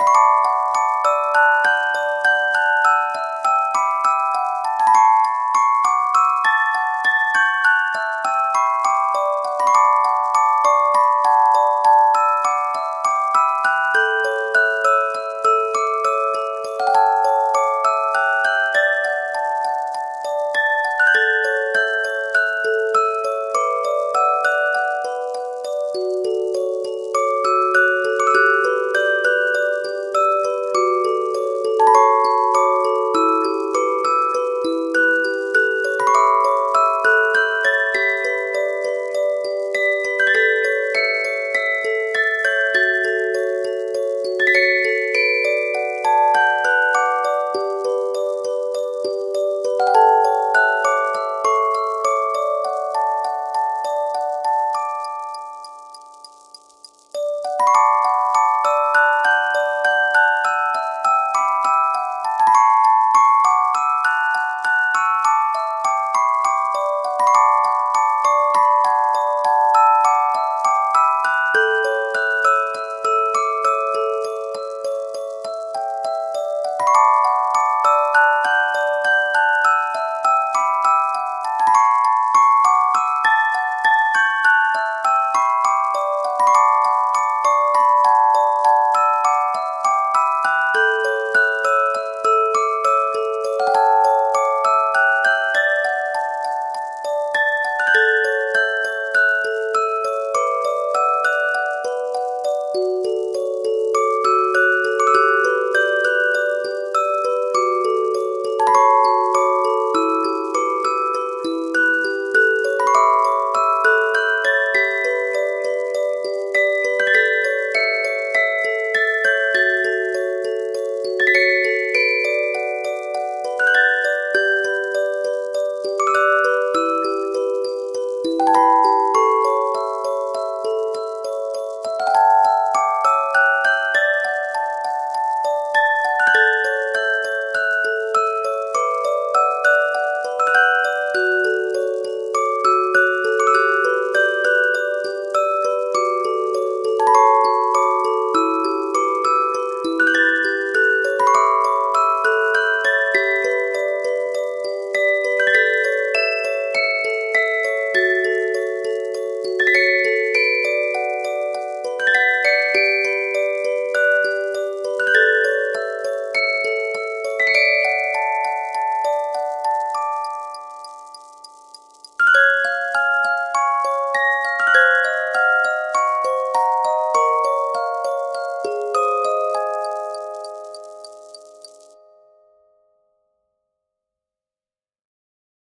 you